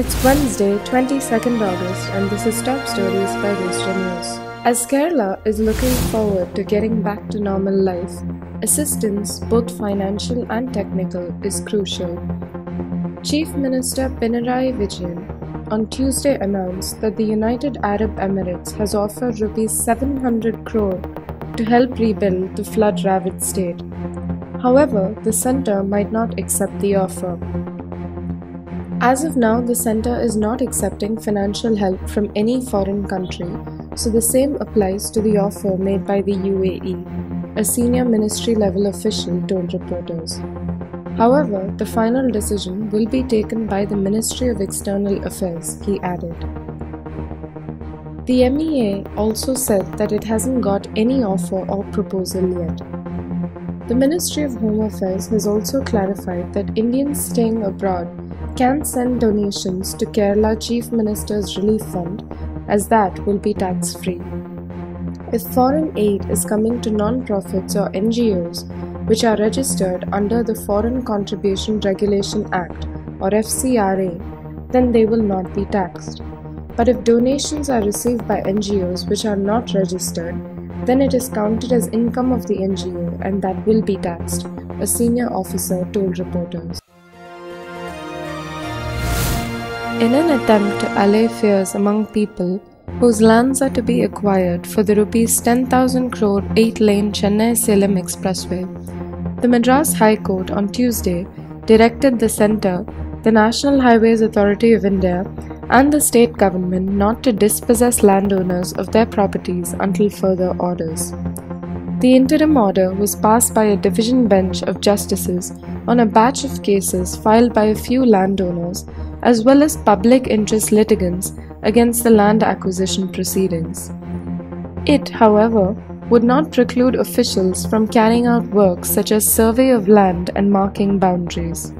It's Wednesday, 22nd August, and this is Top Stories by Rooster News. As Kerala is looking forward to getting back to normal life, assistance, both financial and technical, is crucial. Chief Minister Pinarayi Vijayan on Tuesday announced that the United Arab Emirates has offered rupees 700 crore to help rebuild the flood ravaged state. However, the centre might not accept the offer. As of now, the centre is not accepting financial help from any foreign country, so the same applies to the offer made by the UAE, a senior ministry level official told reporters. However, the final decision will be taken by the Ministry of External Affairs, he added. The MEA also said that it hasn't got any offer or proposal yet. The Ministry of Home Affairs has also clarified that Indians staying abroad can send donations to Kerala Chief Minister's Relief Fund as that will be tax free. If foreign aid is coming to non-profits or NGOs which are registered under the Foreign Contribution Regulation Act or FCRA, then they will not be taxed. But if donations are received by NGOs which are not registered, then it is counted as income of the NGO and that will be taxed, a senior officer told reporters. In an attempt to allay fears among people whose lands are to be acquired for the rupees 10,000 crore 8-lane Chennai-Salem Expressway, the Madras High Court on Tuesday directed the centre, the National Highways Authority of India, and the state government not to dispossess landowners of their properties until further orders. The interim order was passed by a division bench of justices on a batch of cases filed by a few landowners as well as public interest litigants against the land acquisition proceedings. It, however, would not preclude officials from carrying out works such as survey of land and marking boundaries.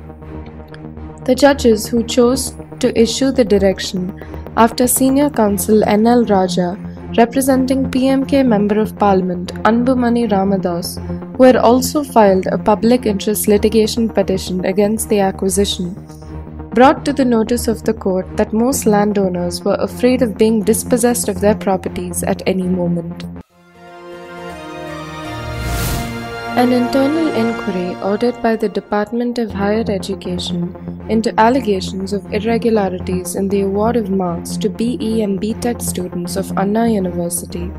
The judges who chose to issue the direction after senior counsel N.L. Rajah representing PMK Member of Parliament Anbumani Ramadoss, who had also filed a public interest litigation petition against the acquisition, brought to the notice of the court that most landowners were afraid of being dispossessed of their properties at any moment. An internal inquiry ordered by the Department of Higher Education into allegations of irregularities in the award of marks to BE and BTech students of Anna University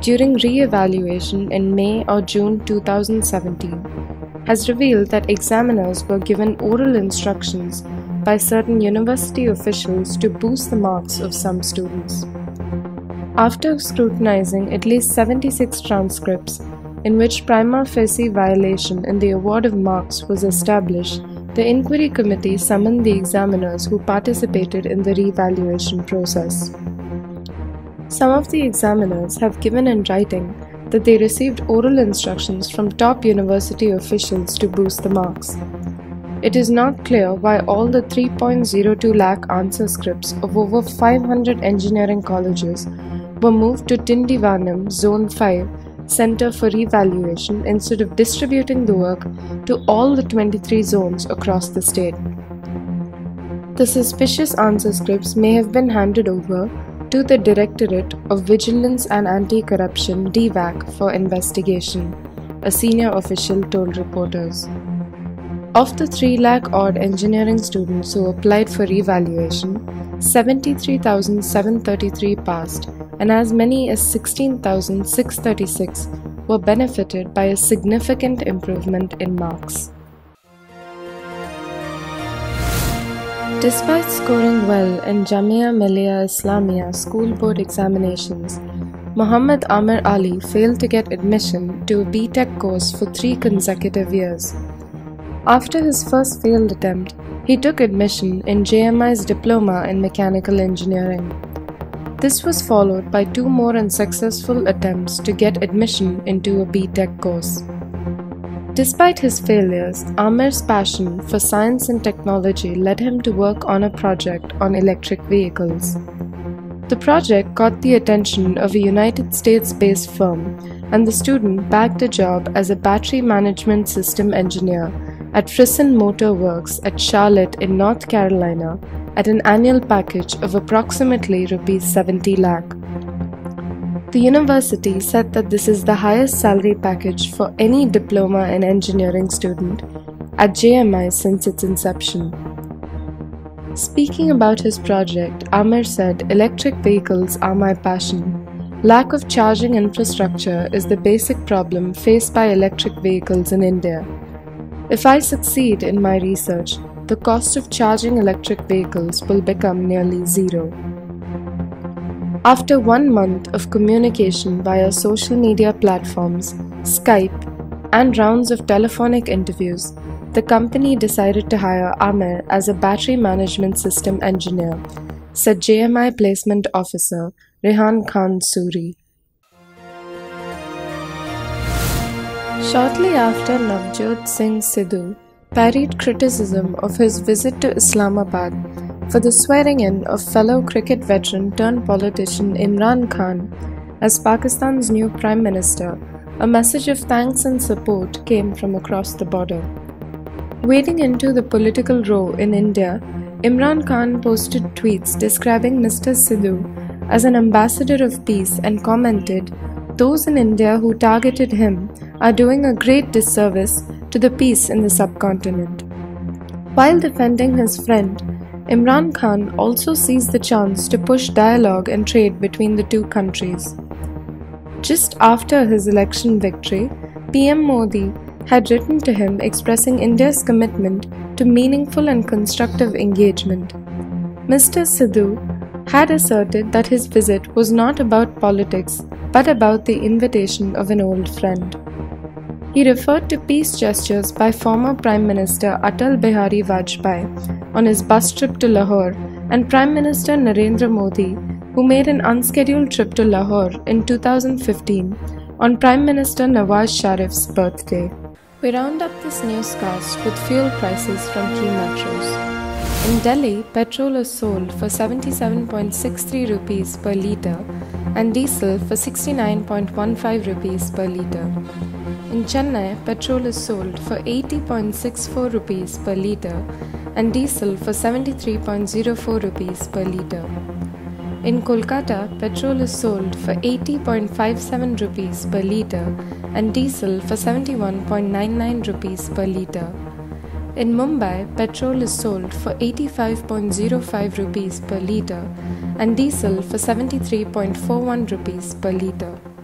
during re-evaluation in May or June 2017 has revealed that examiners were given oral instructions by certain university officials to boost the marks of some students. After scrutinizing at least 76 transcripts in which prima facie violation in the award of marks was established, the inquiry committee summoned the examiners who participated in the revaluation process. Some of the examiners have given in writing that they received oral instructions from top university officials to boost the marks. It is not clear why all the 3.02 lakh answer scripts of over 500 engineering colleges were moved to Tindivanam Zone 5 Center for Revaluation instead of distributing the work to all the 23 zones across the state. The suspicious answer scripts may have been handed over to the Directorate of Vigilance and Anti-Corruption DVAC for investigation, a senior official told reporters. Of the 3 lakh odd engineering students who applied for revaluation, 73,733 passed and as many as 16,636 were benefited by a significant improvement in marks. Despite scoring well in Jamia Millia Islamia school board examinations, Muhammad Amir Ali failed to get admission to a BTech course for three consecutive years. After his first failed attempt, he took admission in JMI's diploma in mechanical engineering. This was followed by two more unsuccessful attempts to get admission into a BTech course. Despite his failures, Amir's passion for science and technology led him to work on a project on electric vehicles. The project caught the attention of a United States based firm, and the student bagged a job as a battery management system engineer at Frisson Motor Werks at Charlotte in North Carolina at an annual package of approximately rupees 70 lakh. The university said that this is the highest salary package for any diploma in engineering student at JMI since its inception. Speaking about his project, Amir said, Electric vehicles are my passion. Lack of charging infrastructure is the basic problem faced by electric vehicles in India. If I succeed in my research, the cost of charging electric vehicles will become nearly zero. After one month of communication via social media platforms, Skype, and rounds of telephonic interviews, the company decided to hire Amir as a battery management system engineer, said JMI placement officer Rehan Khan Suri. Shortly after Navjot Singh Sidhu parried criticism of his visit to Islamabad for the swearing in of fellow cricket veteran turned politician Imran Khan as Pakistan's new Prime Minister, a message of thanks and support came from across the border. Wading into the political row in India, Imran Khan posted tweets describing Mr. Sidhu as an ambassador of peace and commented, Those in India who targeted him are doing a great disservice to the peace in the subcontinent. While defending his friend, Imran Khan also seized the chance to push dialogue and trade between the two countries. Just after his election victory, PM Modi had written to him expressing India's commitment to meaningful and constructive engagement. Mr. Sidhu had asserted that his visit was not about politics but about the invitation of an old friend. He referred to peace gestures by former Prime Minister Atal Bihari Vajpayee on his bus trip to Lahore and Prime Minister Narendra Modi, who made an unscheduled trip to Lahore in 2015 on Prime Minister Nawaz Sharif's birthday. We round up this newscast with fuel prices from key metros. In Delhi, petrol is sold for 77.63 rupees per litre and diesel for 69.15 rupees per litre. In Chennai, petrol is sold for 80.64 rupees per litre and diesel for 73.04 rupees per litre. In Kolkata, petrol is sold for 80.57 rupees per litre and diesel for 71.99 rupees per litre. In Mumbai, petrol is sold for 85.05 rupees per litre and diesel for 73.41 rupees per litre.